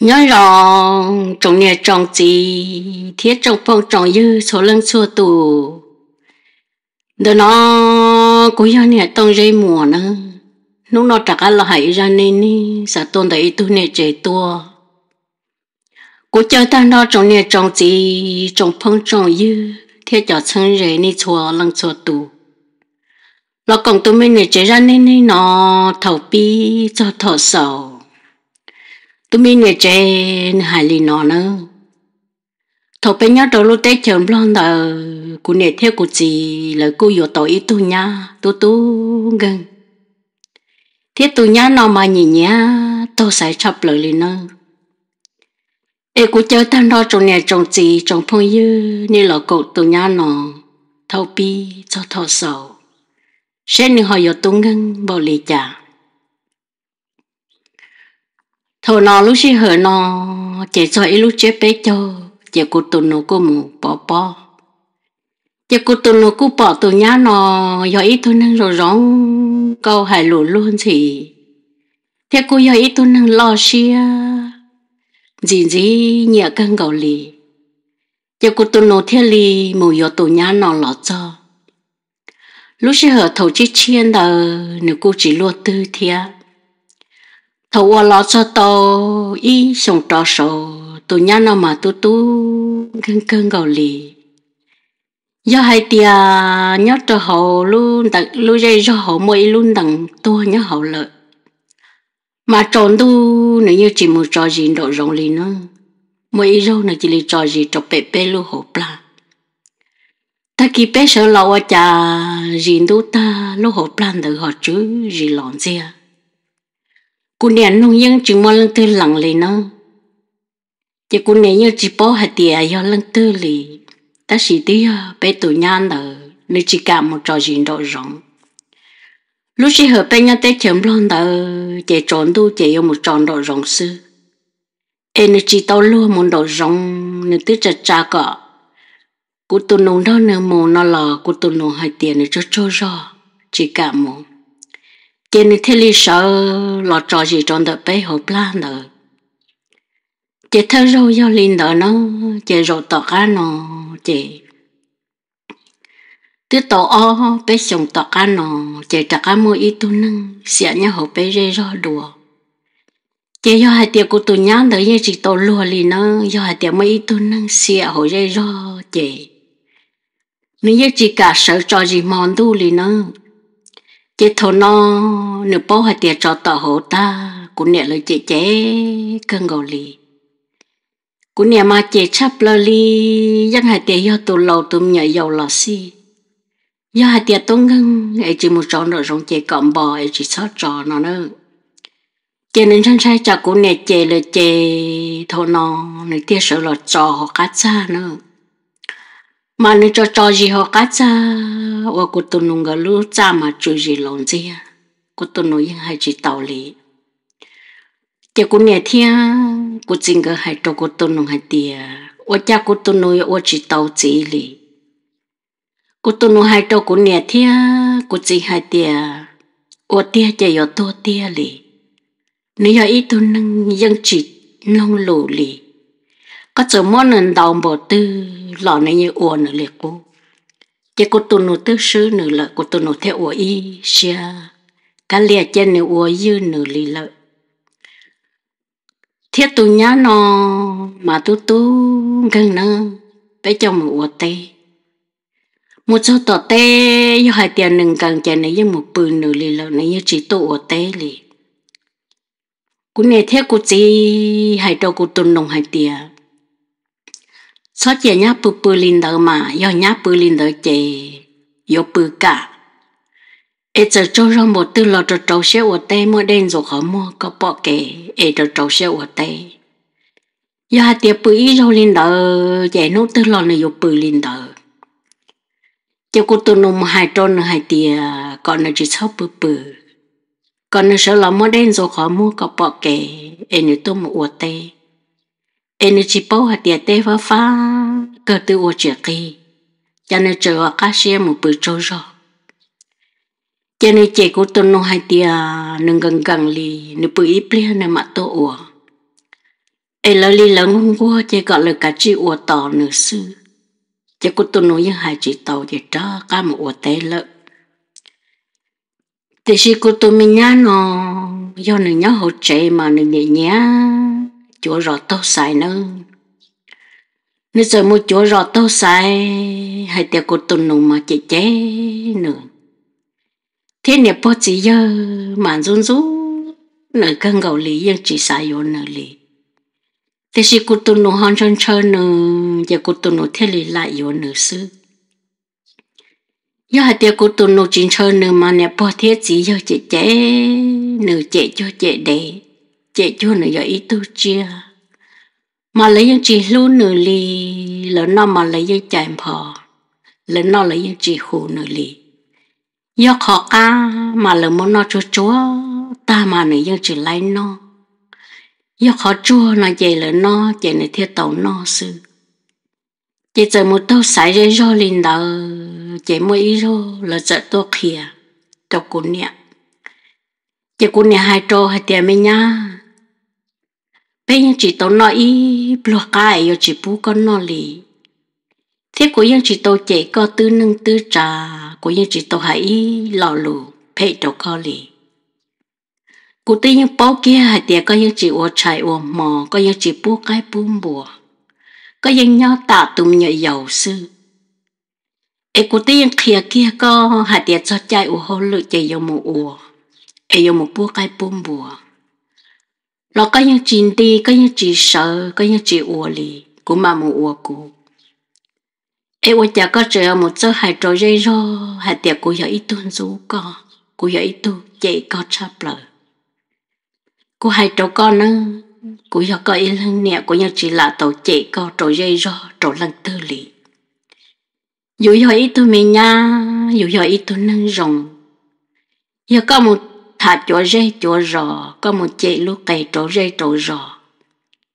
nhớ rằng trong nhà trong gì thiết trong phong trong dư số lần xua tù. Đó nó cũng do nhà tông dây mùa nữa. Lúc nó trả là hãy ra nên đi sợ tôn đấy tu nhà trẻ tua. Cô chơi ta nó trong nhà trong gì trong phong trong dư, thiết cho chân rể đi chùa lần xua tù. Lo còn tụi mình nhà trẻ ra nên nó thầu pi cho thọ sầu tụi mình nghe chơi hài lì nó nữa thầu bên nhau đầu lúc tết chồng lon đờ cô nè theo cô chị là cô vô tội ít tu nha, tu tu gần thiết tu nha nó mà nhìn nhá tôi sẽ chấp lời lì nữa ê cô chơi tan đó trong nè trong chị trong phong như nên là cậu tu nha nó thầu bi cho thầu sầu. Sẽ nên họ vô tu ngân bỏ lì chả thầu nó lúc xí hở nó chạy cho ít lúc chế bé cho. Chạy cô tụ nó cô mù bỏ bỏ chạy cô tụ nó cô bỏ tụ nhá nó, do ít thôi năng rồi rong câu hài lụa luôn thì. Thế cô do ít thôi năng lo xia gì gì nhẹ cân gầu lì. Chạy cô tụ nó thế lì mù do tụ nhá nó lo cho. Lúc xí hở thầu chi chiên đờ, nếu cô chỉ luôn tư thiệt thầu qua lo cho tôi, ý sống trò sổ. Tụ nhá nó mà tu tu cân cân gạo lì. Do hai tia nhớ cho hậu luôn đặt lưu dây cho hậu mỗi luôn đằng tua nhớ hậu lợi. Mà tròn tu nếu như chỉ một trò gì độ rộng lì nữa mỗi râu này chỉ là trò gì trò bé bé luôn hậu pla. Ta kỳ bé sợ lâu à cha gì tu ta lúc hậu plan được họ chứ gì lòn gì cô nè nông dân chỉ mua lăng tư lặng lì nó chỉ cô nè nhớ chỉ bỏ hạt tiền cho lăng tư lì ta chỉ tí bé tụ nhan đờ nếu chỉ cả một trò gì độ rộng lúc chỉ hợp bên nhau tết chấm lon tờ chỉ tròn tu một tròn độ rộng sư. Em chỉ tao luôn một độ rộng nếu tư chặt cha cọ cô tụ nông đó nếu mồ nó là cô tụ nông hạt tiền nếu cho cho rõ chỉ cả một cái này thế li sợ lo trò gì trong đời bé hộp la nữa chị thơ râu do linh đỡ nó, chị râu tọt cá nó chị tứ tổ o bé sống tọt cá nó chị trả cá mua ít tu nâng xịa nhá hộp bé rê rô đùa. Chị do hai tiệc của tụi nhá đỡ như chị tổ lùa lì nó do hai tiệc mua ít tu nâng xịa hộp rê rô chị. Nếu như chị cả sợ trò gì mòn tu lì nó chị thô nó nửa bố hai tiệt cho tờ hộ ta cũng nè lời chị chế cơn gầu lì. Cũng nè mà chị chấp lời li dân hai tiệt do tụ lầu tụm nhảy dầu lò xi do hai tiệt tông ngân ấy chỉ một trò nữa rong chị cọm bò, ấy chỉ sót trò nó nữa chị nên chân sai cho cũng nè chị lời chị thô nó nửa tiệt sợ lọt trò họ cá cha nữa mà nếu cho cho gì họ cá cha và cô tôi nung cái lú cha mà chú gì lòng gì à cô tôi nói những hai chị tàu lý chỉ cô nghe thiên cô chính cái hai cho cô tôi nung hai tia và cha cô tôi nói và chỉ tàu chỉ lý cô tôi nói hai cho cô nghe thiên cô chỉ hai tia và tia chỉ có tôi tia lý nếu như ít tôi nâng dân chỉ nông lù lý có chỗ mua nền đầu bộ tư, lọ này như uổng nữa liệt cô. Chỉ có tu nô tư sư nữa là cô tu nô theo uổng y xia. Cả liệt trên nữa uổng dư nữa lì lợi. Thiết tu nhá nó mà tu tu gần nữa bé cho một uổng tê. Một số tỏ tê, do hai tiền nâng càng chạy này như một bự nửa lì lợi này như chỉ tu uổng tê lì. Cú này theo cú chỉ hai đầu cú tuần nông hai tiền số chị nhá bự bự linh đỡ mà, do nhá bự linh đỡ chị yo bự cả. Ê, giờ cho ra một tư lọ cho trâu xe ở tây mua đen rồi khó mua có bỏ kệ ê cho trâu xe ở tây do hai tiệp bự ý rau linh đỡ chạy nốt tư lọ này yo bự linh đỡ. Cho cô tôi nôm hai trôn hai tiệp còn là chỉ sáu bự bự còn là sợ là mua đen rồi khó mua có bỏ kệ ê nếu tôi mua ở tây energy po hạt địa tê phá phá cơ tư ô chuyện kỳ cho nên chờ ở cá xe một bữa trâu rồi cho nên chị của tôi nó hai tia nâng gần gần lì nửa bữa ít liền nửa mà tôi ủa. Ai lỡ lì lỡ ngung qua chỉ gọi là cả chị ủa tỏ nửa sư. Chỉ của tôi nói những hai chị tàu thì đó cả một ủa tế lỡ thì chị của tôi mình nhá nó, do nửa nhá hỗ trợ mà nửa nhẹ nhẹ chỗ rõ tao xài nữa nếu giờ một chỗ rõ tao xài hay tiệc của tuần nó mà chị chế nữa. Thế nè bố chỉ giờ mà run run nở cân gạo lý nhưng chỉ xài vô nở lý. Thế chỉ cụ tu nô hòn chân chân nở giờ cô tu nô thế lý lại vô nở sư giờ hai tiệc cụ tu nô chính chân nửa mà nè bao thế chỉ giờ chị chế nửa chị cho chị để chị cho nó giờ ít tu chia mà lấy những chị luôn nửa lì lớn nó mà lấy những chạy phò lớn nó lấy những chị hù nửa lì. Do khó ca mà lỡ muốn nó chúa chúa, ta mà nữ những chỉ lấy nó. Do khó chua nó chạy lỡ nó chạy này thiết tàu nó sư. Chạy giờ một tàu sải ra rồi linh đầu chạy một ý rồi là giờ tôi kia cho cô nhẹ chạy cô nhẹ hai trâu hai tiền mấy nhá bây giờ chỉ tàu nói ý, bùa cái rồi chỉ bù con nó lì. Thế của yên chỉ tàu chạy có tư nâng tư trà, của yên chỉ tàu hãy lò lù, phê trâu co lì. Cụ tư yên bao kia hãy tiệt có yên chỉ ô chạy ô mò, có yên chỉ bố cái bún bùa có yên nhau tạ tùm nhờ giàu sư. Ê, cụ tư yên kia kia có hãy tiệt cho chạy ô hô lự chạy yêu một ô ê yêu một bố cái bún bùa lo có những chín đi có những chỉ sợ có những chỉ ô lì, cũng mà một ô cô em ơi chả có chơi một chỗ hai trò dây ro. Hai tiệc của giờ ít tuần rú co của giờ ít tu chạy co chắp lờ của hai trò con nữa của giờ có ít lần nè, của giờ chỉ là tổ chạy co trò dây ro, trò lần tư lì. Dù giờ ít tu mình nha, dù giờ ít tu nâng rồng. Giờ có một thả chỗ dây chỗ rò. Có một chạy lúc cày chỗ dây chỗ rò.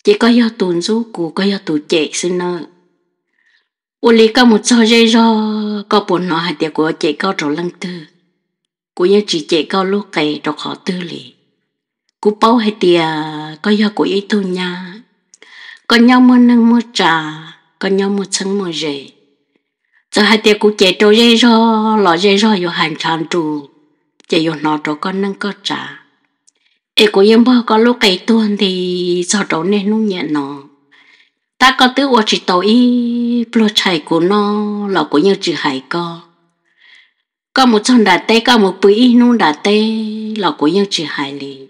Chỉ có do tuần rú cụ có do tụ chạy xin nợ u lì có một sao dây rò. Có buồn nó hai tiệc của chị có chỗ lăng tư. Của nhà chị chị có lúc cày đồ khó tư lì. Cụ bao hai tiệc có do của ý tu nha. Có nhau mua nâng mua trà, có nhau mua sân mua rể giờ hai tiệc của chị trổ dây rò lọ dây hàng tràn trù chỉ yêu nó trổ con nâng cơ trả, ê của yên bao có lúc cái tuần thì sao đó nên nó nhẹ nó. Ta có tứ ô chỉ tàu y pro chạy của nó là của nhau chỉ hải co. Có một chân đà tê có một bụi nung đà tê là của nhau chỉ hải lì.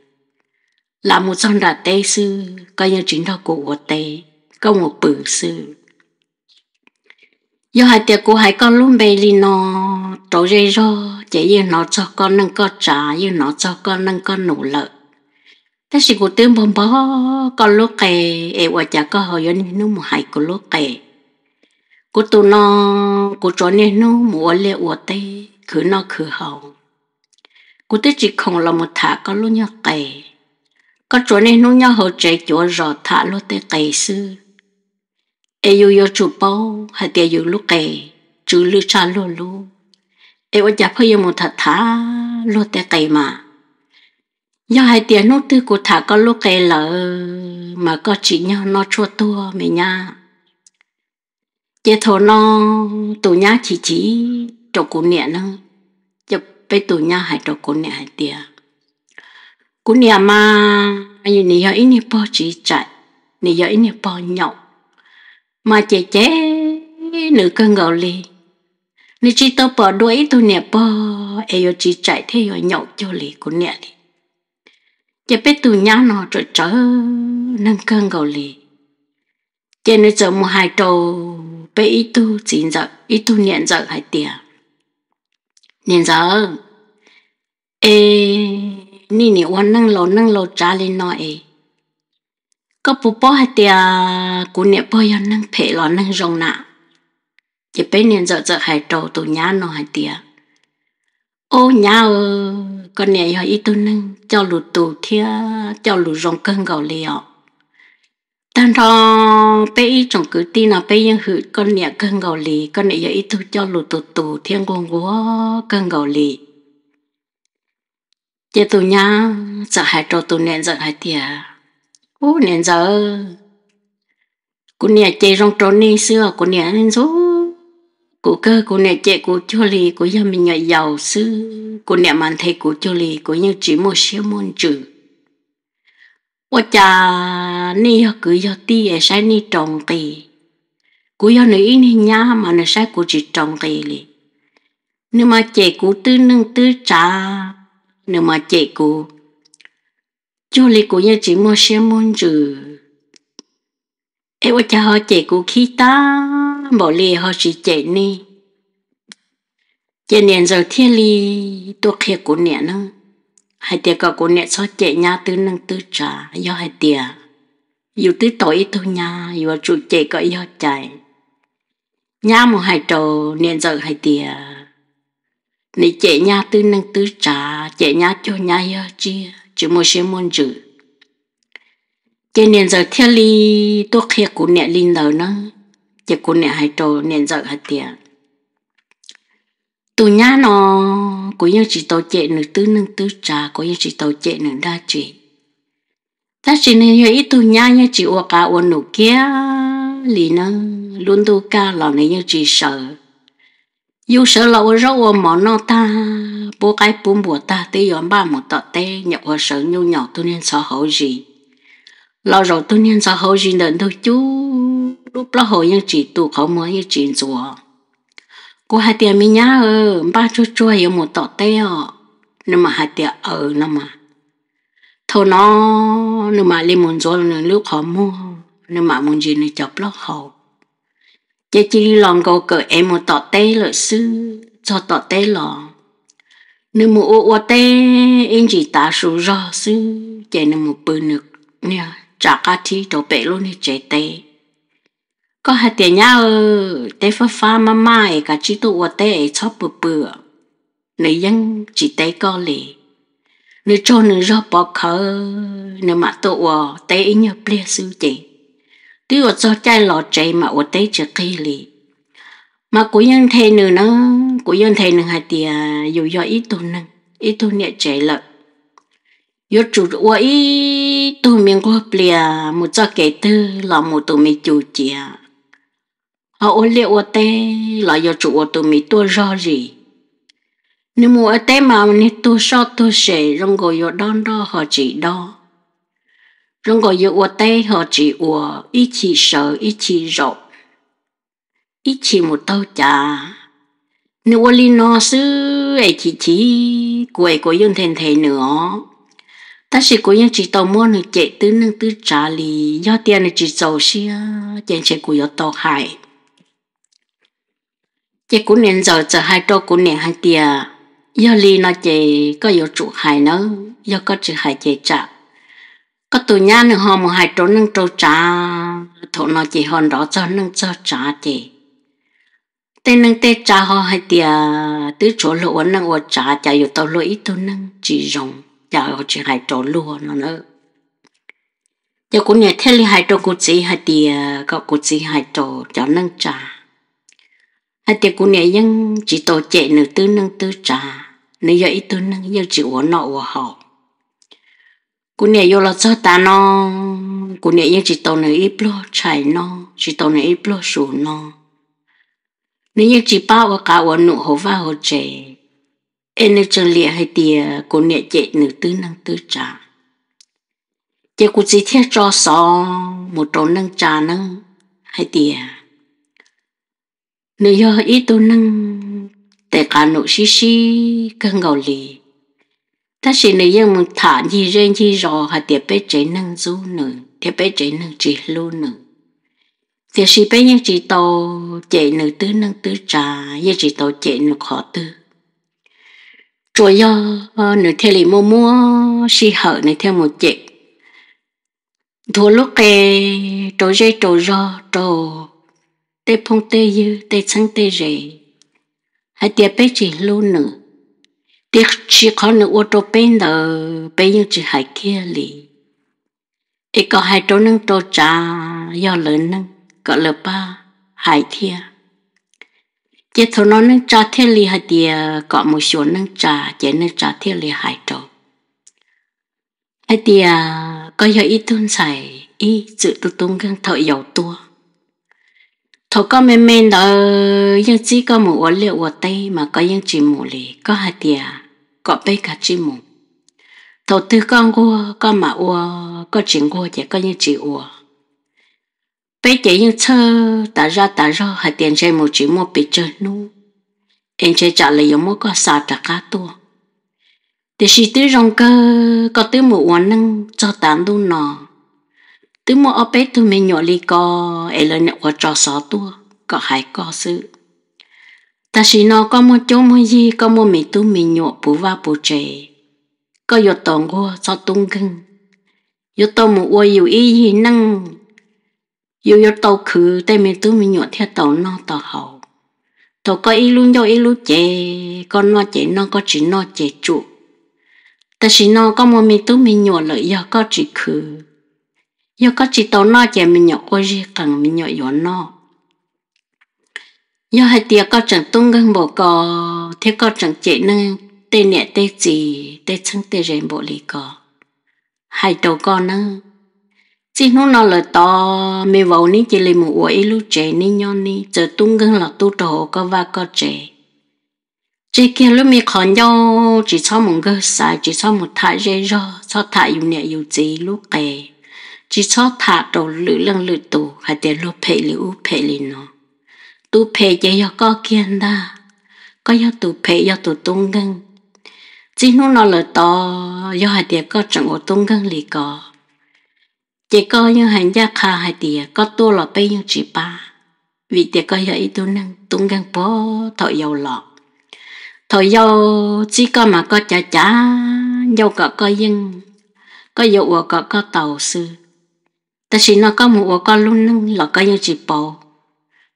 Là một chân đà tê sư có nhau chính đó của tê có một bự sư do hai tiệc của hai con luôn bê lì nó trổ dây ro chỉ như nó cho con nâng con trả như nó cho con nâng con nụ lợi. Thế thì của tướng bom bó, con lúc kề em quả chả có hồi yên nó một hai của lúc kề. Của tụ nó, của chỗ nên nó mua lệ ở tê cứ nó cứ hậu của tê chỉ không là một thả con lúc nhau kề. Có chỗ nên nó nhau hậu chạy chỗ rõ thả lúc tê kề xưa ai yêu yêu chụp bao hay tiền yêu lúc kề chú lưu cha luôn luôn em ở nhà phải một thả thả lúc tới kề mà. Do hai tiền nốt tư của thả con lúc cái lỡ mà có chỉ nhau nó chua tua mày nha. Chế thổ nó tụ nhá chỉ chỉ cho cụ nhẹ nữa cho bây tụ nhá hay cho cụ nhẹ hai tiền cụ nhẹ mà, anh nhỉ giờ ít nhỉ bao chỉ chạy nhỉ giờ ít nhỉ bao nhậu mà chế chế nữ cơn gạo li nhỉ chỉ tao bỏ đuổi tụ nè bỏ ai chỉ chạy thế yo nhậu cho li của nè li chế biết tụ nhá nó trở trở nâng cơn gạo lì. Chế nữ giờ một hai trâu, bé ít tu chín giờ ít tu nhận giờ hai tiền nhận giờ ê nị nị quan nâng lô nâng lô trả lên nói ê có bố bố hạt tiền của nè bố yon nâng phê lò nâng rong nạ? Chỉ bé nhận giờ giờ hai trâu tụ nhá nó hạt tiền ô nhá ơ con này họ ít tu nâng cho lù tù thia, cho lù rong cân gạo liao tan thọ bé ít trong cứ tin nào bé yên hự con nhẹ cân gạo lì con này ít tu cho lù tù tù thiên quân quá cân gạo lì. Chỉ tu nhá, sợ hai trâu tu nén sợ hai tia ô nè giờ. Cô nè chơi rong trốn đi, xưa cô nè nên số cô cơ, cô nè chơi cô cho lì, cô nhà mình nhảy giàu sư cô nè màn thầy cô cho lì, cô như chỉ một xíu môn chữ ô cha nè cứ giờ ti ở sai nè trồng tì. Cô giờ nữ nè nhà mà nè sai cô chỉ trồng tì lì. Nếu mà chơi cô tư nâng tư trà nếu mà chơi cô cho lì của nhà chỉ mua xe môn chữ họ chạy của khi ta bỏ lì họ chỉ chạy ni chạy nè, giờ thiên lì, tôi kia cú nè nâng. Hai tia cả cô nè cho chạy nhà tư nâng tư trả, do hai tia. Dù tư tối thôi nhà, dù chủ chạy có do chạy. Nhà một hai trò nè, giờ hai tia. Này chạy nhà tư nâng tư trả, chạy nhà cho nhà do chia chỉ một số môn chữ trẻ niên giờ theo li tôi kia cô nè linh đầu nó. Chỉ cô nè hai trò niên giờ hai tiền, tụi nhá nó cũng như chỉ tàu chạy nửa tứ nâng tứ trà cũng như chỉ tàu chạy nửa đa chỉ ta chỉ nên như ít tụi nhá như chỉ uo cả uo nụ kia lì nó luôn tu ca là này như chỉ sợ yêu sợ là ô rau ô mỏ nó ta bố cái bún bùa ta tí giờ ba một tọt tê nhập ô sợ nhu nhỏ tôi nên sợ hậu gì lo rồi tôi nên sợ hậu gì đến thôi chú lúc đó hồi như chỉ tụ khẩu mới như chỉ rùa cô hai tiền mi nhá ơ ba chua chua yêu một tọt tê ọ nhưng mà hai tiền ở nó mà thôi nó nhưng mà lên muốn rồi nên lúc họ mua nhưng mà muốn gì nên chọc lót hậu chỉ chỉ lòng cô cỡ em một tọt tê lợi sư, cho tọt tê lò nếu một ô ô tê em chỉ ta số rõ sư, chạy nếu một bữa nước nè, trả cá thi đồ bể luôn đi chạy tê có hai tiền nhau tê phá phá mà mai cả chỉ tụ ô tê cho bự bự. Nếu dân chỉ tê có lì. Nếu cho nếu rõ bỏ khờ nếu mà tụ tê tế nhớ ple sư chạy tuy ở cho trai lọ chạy mà ở tế chưa kỳ lì. Mà của nhân thề nữa nó, của nhân thề nữa hai tia dù do ít tu nâng ít tu nhẹ chạy lợ yo chủ ở ít tu miệng qua bia một cho kể tư là một tụ mi chủ chia họ ô liệu ở tê là yo chủ ô tô mi tua do gì nếu mua ở tê mà nè tua so tua sẻ, rong gọi yo đón đó họ chỉ đó rong gọi yo ô tê họ chỉ ô ít chỉ sợ ít chỉ rộng ít chỉ một tàu cha. nếu ô li nó sư ấy chỉ chỉ quậy của dân thèn nữa ta chỉ của dân chỉ tàu mua nữa chạy tứ nâng tứ trả lì do tiền này chỉ giàu xia chạy chạy của yo tàu hại chị cũng nền giờ giờ hai trâu cũng nền hai tia do li nó chị có yếu trụ hai nữa, do có chữ hai chị trả có tù nhà nữa họ một hai trâu nâng trâu trà thổ nó chị hòn đó cho nâng cho trà chị. Tên nâng tê trà họ hai tia tứ chỗ lỗ nâng ở trà chả yêu tàu lỗ ít nâng chỉ rồng, chả họ chỉ hai trâu lúa nó nữa. Giờ cũng nhớ thế li hai trâu cũng chỉ hai tia có cũng chỉ hai trâu cho nâng trà hai tia cũng nè nhưng chỉ tổ chạy nửa tư nâng tư trà nửa giờ ít tư nâng giờ chỉ uống nọ uống họ cú nè vô là cho ta nó cú nè nhưng chỉ tàu này ít lo chạy nó chỉ tàu này ít lo sủ nó nếu như chỉ bao cái cả uống nụ hồ va hồ trẻ em nên chân liệt hay tia cú nè chạy nửa tư năng tư trả chỉ cú chỉ thiết cho sò một trâu năng trà năng hay tia. nếu do ít tu năng để cả nụ xí xí cơn gầu lì ta chỉ nếu dân mình thả gì riêng gì rõ hay tiệp bé chế năng du nữa tiệp bé chế năng chỉ lưu nữa thì chỉ bé những chỉ tàu chế nữ tư năng tư trà như chỉ tàu chế nữ khó tư. Rồi do ờ, nữ theo lì mua mua si hở nữ theo một chế. Thua lúc kề trôi dây trôi ro trôi tê phong tê dư, tê sáng tê rể hay tiệp bé chỉ lưu nữa tiếc chỉ có nữ ô tô bên đó bên những chỉ hai kia lì. Ấy có hai chỗ nâng tô trà, do lớn nâng có lỡ ba hai thia chỉ thằng nó nâng trà thiên lì hai tia có một số nâng trà chỉ nâng trà thiên lì hai chỗ hai tia có giờ ít tuân xài ít sự tu tung gần thợ giàu tua. Thổ có mềm mềm đó nhưng chỉ có một vật liệu vật tay mà có những chỉ một lì, có hai tia có bé cả chỉ mù thầu tư con qua con mà ua, có chuyện qua chỉ có những chị ua. Bé chỉ những thơ ta ra ta ra hai tiền chơi một chỉ một bị chơi nu. Em chơi trả lời giống một có sao trả cá tua. Thế chỉ tư rong cơ, có tư nâng, cho tán đu nọ tư một ở bé tụi mình nhỏ li co em là nhận qua trò xó tua, có hai có sự ta chỉ nó có một chỗ một gì, có một mình tu mình nhộ bù va bù trẻ có yếu tông qua cho tung gừng. Yếu tông một qua yếu ý gì năng. Yếu yếu tàu khứ tại mình tu mình nhộ theo tàu nó tàu hậu. Tàu có ý luôn cho ý luôn trẻ con nó trẻ nó có chỉ nó trẻ trụ ta chỉ nó có một mình tu mình nhộ lợi do có chỉ khứ do có chỉ tàu nó trẻ mình nhộ có gì, cần mình nhộ yếu nó do hai tia có chẳng tung gần bộ cò, thế có chẳng chế nâng. Tê nhẹ tê gì tê chân tê rèn bộ lì cò, hai đầu con nâng, chỉ nó nó là to mẹ vào ní chỉ lấy một quậy lúc trẻ ní nhon ní. Giờ tung gần là tu trổ có va có trẻ chỉ kia lúc mi khó nhau chỉ cho một cái sai chỉ cho một thải dây ro cho thải yêu nhẹ yêu gì lúc kề chỉ cho thả đầu lử lăng lử tù hay để lúc phê lử phê lì nó tu phê chế yo có kiên da có yo tu phê yo tu tung gần chỉ nu nó là to yo hai tiệp có chẳng ở tung gần lì có chỉ có như hành gia kha hai tiệp có tu là bây nhiêu chỉ ba. Vì tiệp có yo ít tu năng tung gần bó thọ giàu lọ thọ giàu chỉ có mà có chả chả giàu có có dân có dầu có có tàu sư. Ta chỉ nó có một có luôn năng là có như chỉ bò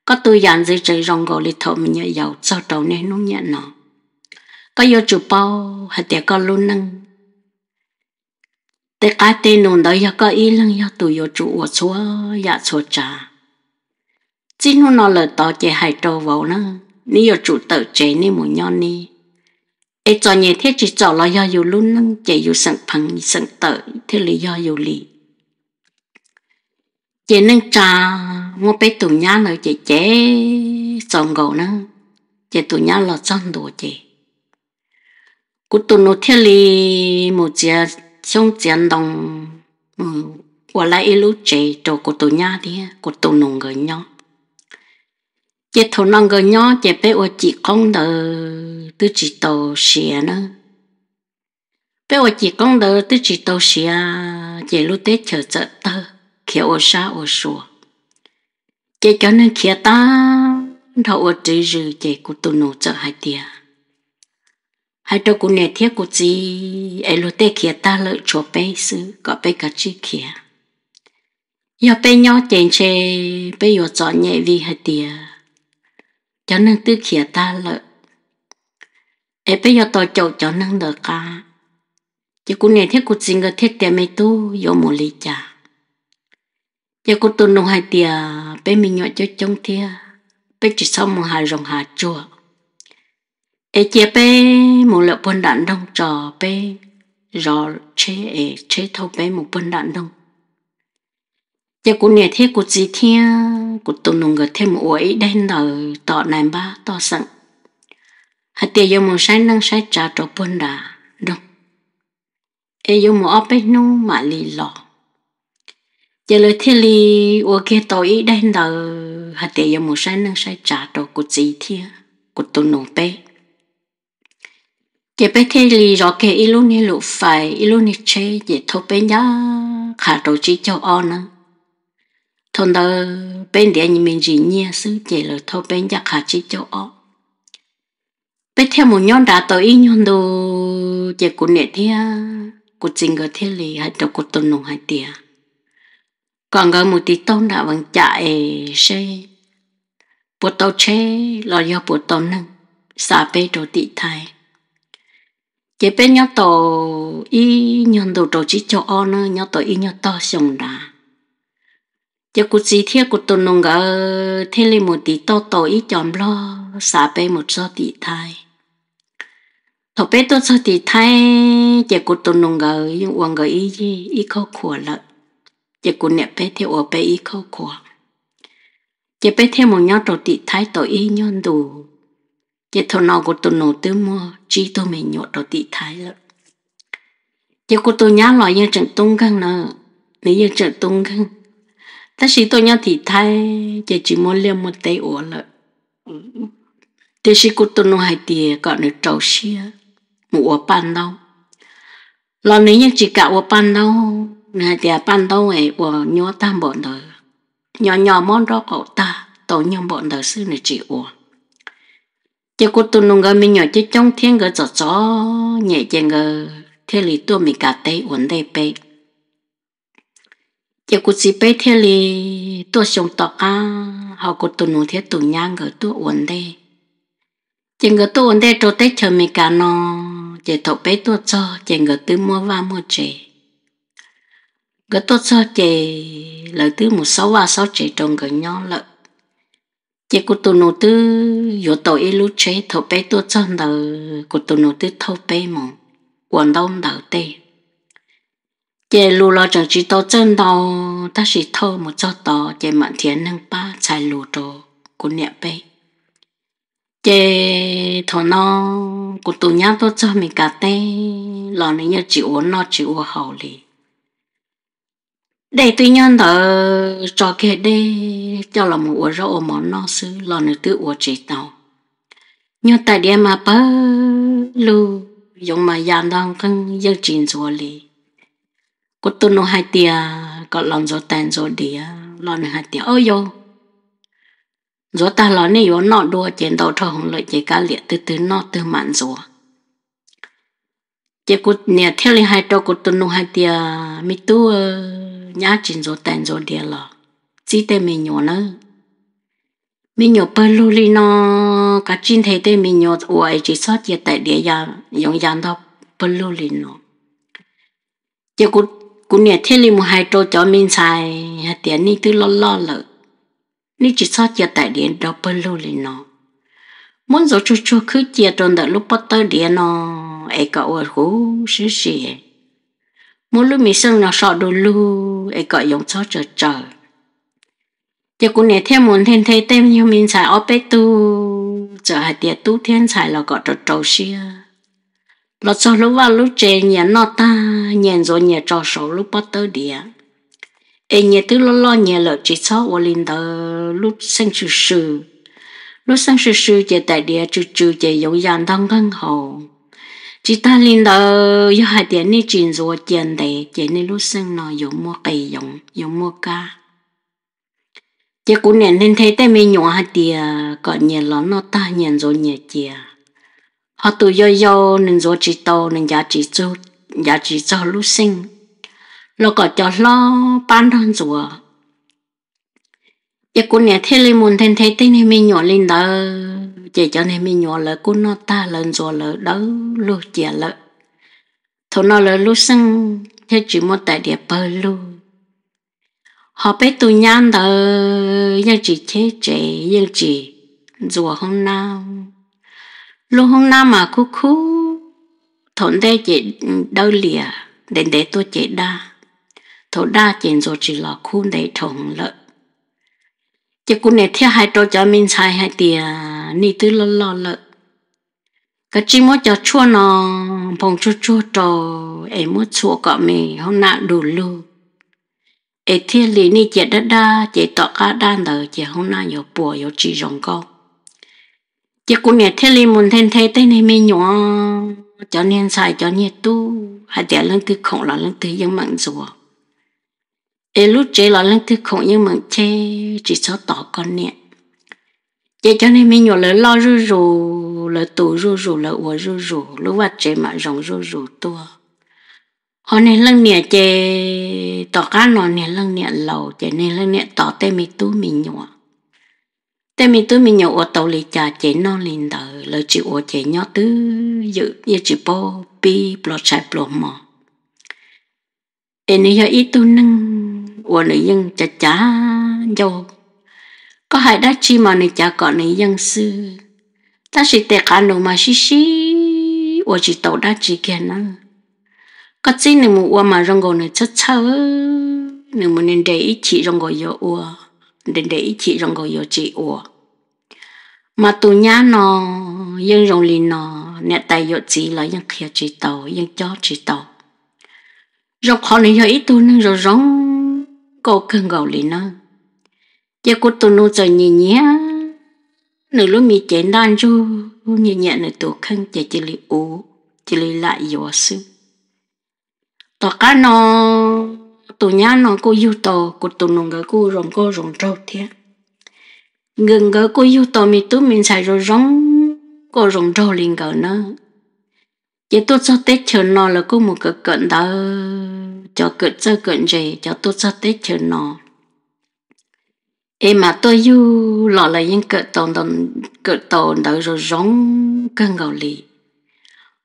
có tôi dặn dưới trời rong gò lì thọ mình nhớ giàu sau đầu nên nó nhẹ nọ. Có yêu chủ bao hay tiệt có luôn năng. Để cá tên nôn đó yêu có ý lăng yêu tụi yêu chủ ở chúa ya chúa trà chỉ nó nó lời tỏ chỉ hai trâu vào nó nếu yêu chủ tự chế nên một nhon ni. Ai cho nhẹ thế chỉ cho là ya yêu luôn năng chế yêu sẵn phẳng, sẵn tự thế là ya yêu lì chế nên trà ngô bé tụi nhá nữa chị chế xong gầu nữa chị tụi nhá là chân đồ chị cú tụi nó thiết li một giờ trong chiến đồng và lại lúc chị cho cú tụi nhá đi cú tụi nông người nhau chị thầu nông người nhau chị bé ở chị không đờ, tư chị tàu xìa nữa bé ở chị không đờ, tư chị tàu xìa chị lúc tết chờ chợ tơ kia ở xa ở xùa chị cho nên kia ta đâu ở chỉ rừ chị cũng tụi nó chợ hai tia. Hai đâu cũng nè thiết của chị ấy lo tê kia ta lợi cho bé sư có bé cả chị kia giờ bé nhỏ chèn chê bé giờ chọn nhẹ vì hai tia. Cho nên tư kia ta lợi. Ấy bé giờ tôi chậu cho nên được cả chị cũng nè thiết của chị người thiết tiền mấy tu giờ một lý cha giờ cô tôi nông hai tia bé mình nhỏ cho trong thia bé chỉ sau một hai rồng hà chùa. Ê chia bé, một lợn bún đạn đông trò bé. Rò chế ê chế thâu bé một bún đạn đông. Giờ cô nè thế cô gì thia cô tôi nông người thêm một ấy đen đời tọ này ba, tọ sẵn. Hai tia giờ một sáng năng sáng trà cho bún đạn đông. Ê giờ một ốp bé nô mà lì lò giờ lời thiên lý ô kia tội đen đờ hạt tiền giờ một sai nâng sai trả đồ của chị thiên của tôi nổ bé giờ bé thiên lý rõ kia ít lúc này lụ phải ít lúc này chơi giờ thâu bé nhá khả đồ chỉ cho o nữa thôn đó bên địa như mình gì nhia sư giờ lời thâu bé nhá khả chỉ cho o. Bé theo một nhóm đã tội ít nhóm đồ giờ của nè thia của chính người thiên li hạt đồ của tôi nổ hạt tiền còn gần một tí tôn đã vẫn chạy xe. Bộ tàu xe là do bộ tàu nâng, xa bê đồ tị thai. Chế bê nhau tàu y nhân đồ đồ chỉ cho o nữa nhau tàu y nhau to xong đã chế cụ chỉ thiết cụ tàu nông gỡ thế lên một tí tàu tàu y chọn lo, xa bê một số tị thai. Thọ bê tôi số tị thai, chế cụ tàu nông gỡ nhưng uống gỡ y y khó khổ lợi chỉ cô nè bé theo ở bé ý khâu khổ chỉ bé thêm một nhau trò tị thái tội y nhon đủ. Chỉ thằng nào của tôi nổ tư mua chỉ tôi mình nhọ trò tị thái rồi chỉ của tôi nhá loại như trận tung căng nè. Nếu như trận tung căng. Ta chỉ tôi nhá thì thái chỉ chỉ muốn liêm một tay ủa lợ thế chỉ của tôi nô hai tiền còn được trâu xia. Một ủa pan đâu lo nếu như chỉ cả ủa pan đâu ngày tiền ban đâu ấy của nhớ tam bọn đời. Nhỏ nhỏ món đó cậu ta, tổ nhóm bọn đời sư này chỉ ủa chỉ cô tu nung cái mình nhỏ chỉ trong thiên cái gió gió nhẹ chân cái thiên lý tôi mình cả tay ổn đây bé chỉ cô chỉ bé thiên lý tôi sống tọt à họ cô tu nung thiên tu nhang cái tôi ổn đây chân cái tôi ổn đây cho tết chờ mình cả nó chỉ thọ bé tôi cho chân cái tôi mua va mua trẻ cái tốt sao chị lợi thứ một sáu ba sáu chị trong cái nhau lợi chị của tôi nô tư yo tội lúc chế thâu bé tôi chân đầu của tôi nô tư thâu bé mà quần đông đầu tê. Chị lù lo chẳng chỉ tao chân đầu, ta chỉ thâu một cho tao chị mặn thiện nâng ba chạy lù trò của nhẹ bé chị thọ nó của tôi nhá tôi cho mình cả tê lò này nhớ chịu nó chịu hậu liền để tuy nhiên thở cho kể đi, cho là một ủa rau món nó sư là nữ tự ủa chỉ tàu. Nhưng tại địa mà bơ lu dùng mà dàn đang cân dân chín rồi lì. Có tôi nó hai tia có lòng rồi tàn rồi địa lo nữa hai tia ôi yo rồi ta lo này yo nọ đua trên đầu thọ không lợi chỉ cá liệt từ từ nọ từ mặn rồi chỉ cút nè theo linh hai trâu cút tôi nung hai tia eh, mi tu nhá chín rồi tàn rồi địa là chỉ tên mi nhỏ nữa mi nhỏ bơ lu li nó cả chín thế tên mi nhỏ ủa chỉ sót chỉ tại địa ya dùng yan đó bơ lu li nó chỉ có cú nè theo linh một hai trâu cho mình xài hai tia ni tu lo lo lợ ni chỉ sót chỉ tại địa đó bơ lu li nó muốn rồi chú chú cứ chia trong đợt lúc bắt tới địa nó ai cậu ở khu xứ xì. Muốn lúc mình sinh nó sợ đồ lu ai gọi dùng cho chờ chờ giờ cũng nè theo muốn thiên thế tem như mình xài ở bên tu. Giờ hai tiệt tu thiên xài là gọi trò trâu xia. Là cho lúc vào lúc trẻ nhà nó ta nhà rồi nhà trò sổ lúc bắt tới địa ai nhà tư lo lo nhà lợ chỉ cho ở linh tờ lúc sinh sự sự lúc sinh sự sự chỉ tại địa chữ chữ chỉ dùng dàn thăng thân hậu chỉ ta linh đó yêu hai tiền ní chuyện rồi tiền đấy tiền ní lúc sinh nó yêu mua cây dùng yêu mua cá. Chỉ cũng nhận nên thấy tay mình nhỏ hai tiền à, còn nhiều lắm nó ta nhận rồi nhiều tiền họ tụi yêu yêu nên rồi chỉ tàu nên giá chỉ cho giá chỉ cho lúc sinh. Nó có cho lo bán thân rồi chỉ cũng nhận thấy lên muốn thấy thấy mình nhỏ lên đó chị cho nên mình nhỏ lỡ cũng nó ta lên rồi lỡ đâu lu chị lỡ. Thôi nó lỡ lu sân thế chỉ một tại địa bờ lu họ bé tôi nhăn đó nhưng chỉ thế trẻ nhưng chỉ rùa hôm nào. Lu hôm nào mà khu khu, thốn đây chị đâu lìa, đến để tôi chị đa. Thổ đa chị rồi chỉ là khu để thốn lợ chỉ cũng này theo hai trò cho mình xài hai tiền ni tư lo lo lợ. Cái chỉ mỗi cho chua nó phòng chua chua trò em mỗi chua cọ mì, hôm nay đủ lu em thiên lý ni chỉ đất đa chỉ tọ cá đan đời chỉ hôm nay nhiều bùa nhiều chỉ rong câu chỉ cũng này thiên lý muốn thêm thế tên này mình nhỏ, cho nên xài cho nhiệt tu. Hai tiền lần thứ không là lần thứ dân mạng rùa em lúc chế là lần thứ không nhưng mà chế chỉ số tỏ con nè chế cho nên mình nhỏ lớn lo rù rù là tù rù rù là ủa rù rù, lúc vật chế mà rong rù rù tua. Họ nên lần nè chế tỏ cá nó nè lần nè lầu chế nên lần nè tỏ tay mi tú mình nhỏ. Tay mi tú mình nhỏ ở tàu lì trà chế non linh đờ lời chịu ở chế nhỏ tứ dự như chỉ bò pi blo chạy blo mò. Em này ít tu nâng của nữ dân chả chả dâu có hai đá chi mà này chả có nữ dân sư. Ta chỉ tệ cả nụ mà xí xí của chỉ tàu đá chi kia nó. có chi nữ một mà rong gò này chất chớ, nữ một nên để ý chỉ rong gò yo ua để để ý chị rong gọi yo chị ủa mà tù nhá nó dân rong lì nó nè tay yo chị là dân kia chị tàu dân cho chị tàu rồi họ này yo ít tu nên rồi rong cô cần gọi lì nó. Giờ cô tu nô giờ nhỉ nhé nửa lúc mi chén đan chu nhẹ nhẹ nửa tôi khăn chạy chỉ lì ú chỉ lì lại gió sư tao cá nó tụ nhá nó cô yêu tàu cô tụ nông cái cô rồng cô rồng trâu thế ngừng cái cô yêu tàu mi tú mình xài rồi rong cô rồng trâu liền cái nữa chỉ tôi cho tết chờ nó là cũng một cái cận đó cho cận cho cận gì cho tôi cho tết chờ nó em mà tôi yêu lọ là những cận tồn tồn cận tồn đó rồi rong cơn gạo lì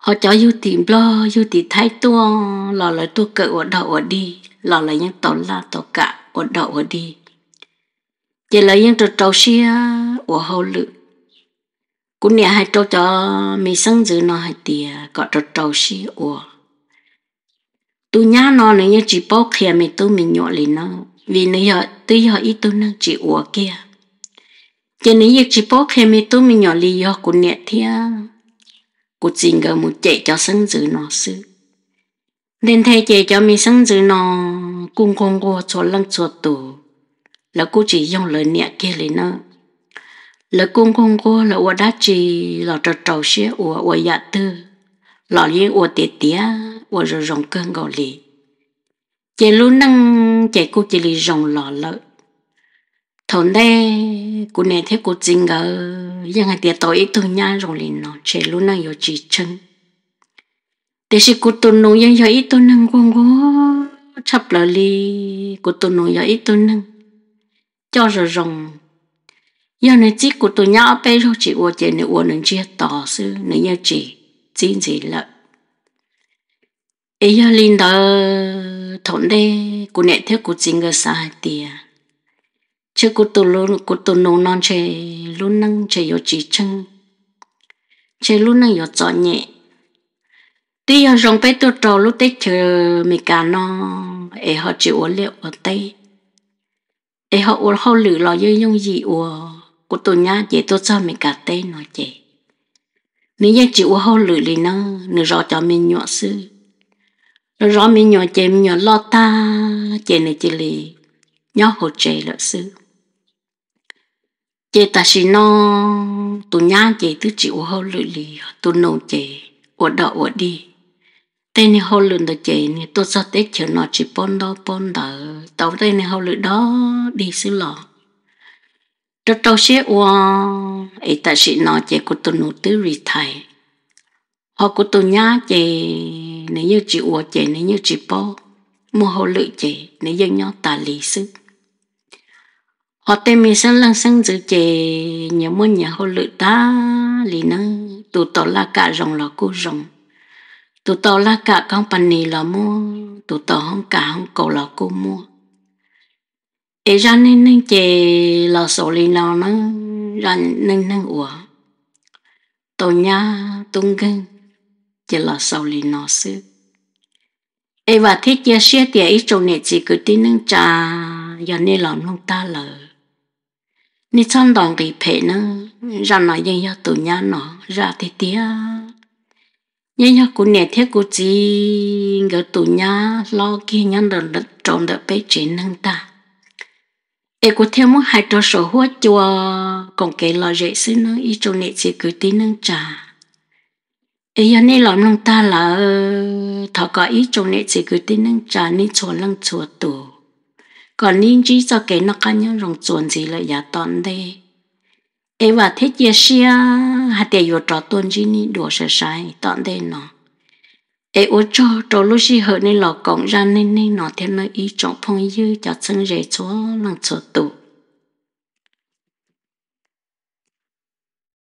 họ cho yêu tìm lo yêu tìm thái tua, lọ là tôi cận ở đâu ở đi. Lọ là những tồn la, tổ cả ở đậu ở đi. Chỉ là những trò trâu xia ở hậu lự cú nè hai trâu cho mi sân dữ nó hai tia có trâu trâu xí ở tu nhá nó này như chỉ bó kia mi tu mi nhọ lì nó, vì nó họ tu họ ít tu nó chỉ ở kia. Cho nên như chỉ bó kia mi tu mi nhọ lì họ cú nè thia cú chính gờ một chạy cho sân dữ nó sư nên thay chạy cho mì sân dữ nó, cung con qua cho lăng cho tù, là cô chỉ dùng lời nè kia lì nó lỡ cung cung cô lỡ ở đá chì lỡ trầu trầu xe ở ở nhà tư. Lỡ liên ở tiệt tía ở rồi rồng cơn gò lì. Chị lú năng chị cô chị lì rồng lỡ lỡ thôn đây cô này thấy cô chính ngờ nhưng mà tiệt tối ít thôi nha rong lì nó chị lú năng yêu chị chân. Thế sĩ cô tổ nô ya ya ít tôi năng cung cô chắp lỡ lì, cô tổ nô ya ít tôi năng. Cho rồi rồng giờ này chỉ của tôi nhỏ bé rồi chỉ ô chế này ô nên chia tỏ sư nên nhớ chỉ chính gì là ấy giờ linh đó thốn đây của nè theo của chính cái sai tiệt chứ của tôi luôn, của tôi nô non chế luôn năng chế yo chỉ chân. Chế luôn năng yo chọn nhẹ. Tuy họ rong bé tôi trâu lúc tết chờ mi cả nó ấy họ chịu ô liệu ở tây. Ấy họ ô họ lử lo như nhung gì ô của tôi nhá, dễ tôi cho mình cả tê nó chị. Nếu như chịu hô họ lì năng nếu rõ cho mình nhỏ sư. Nếu rõ mình nhỏ chị, mình nhỏ lo ta, chị này chị lì, nhỏ hồ trợ lợi sư. Chị ta xin nó tôi nhá chị tôi chịu hô lử lì tôi nấu chị ở đó ở đi. Tên này hô lửa đó chị này tôi sao tết chờ nó chỉ bón đó bón đó tàu tên này hô lửa đó đi xứ lọ cho tàu xe ua ấy ta sĩ nó chế của tôi nụ tứ thầy. họ của tôi nhá chế nếu như chị ua chế nếu như chị bó mua hồ lự chế nếu như nhau ta lý sư họ tên mình sẽ lăng sinh giữ chế nhớ muốn nhà hồ lự ta lý nó tụ tổ là cả rồng là cô rồng. Tụ tàu là cả con pan nì là mua, tụ tàu không cả không cầu là cô mua ấy ra nên nên chè là sổ lì nào nó, ra nên nên ủa. Tổ nha, tung gân, chè là sổ lì nó sư ấy và thiết chia sẻ thì ít trong này chỉ cứ tin nâng trà, giờ nên làm nông ta lờ. Nên trong đoàn thì phê nó, ra nói dân cho tổ nha nó, ra thì tía. Nhưng nhá cô nè, thế cô chỉ ngỡ tổ nhá lo kia nhân đợt đợt đợt bế chuyện nâng ta ê, cô theo muốn hai trò sổ hoa chùa còn kể lo dễ xứ nó ý chỗ nệ chỉ cứ tí nâng trà. Ê, giờ này làm nông ta là ờ, thọ có ý chỗ nệ chỉ cứ tí nâng trà, nên chùa lăng chùa tù. Còn nên chỉ cho cái nó cá nhân rong chuồn gì là giả tọn đây? Ê và thế chia sẻ hạt tiền yo trò tuôn gì ni đùa sợ sai tọn đây nó ê ô cho trò lúc gì hở nên lọ cổng ra nên nên nó thêm nó ý trọng phong dư cho chân rể chúa năng chỗ tụ.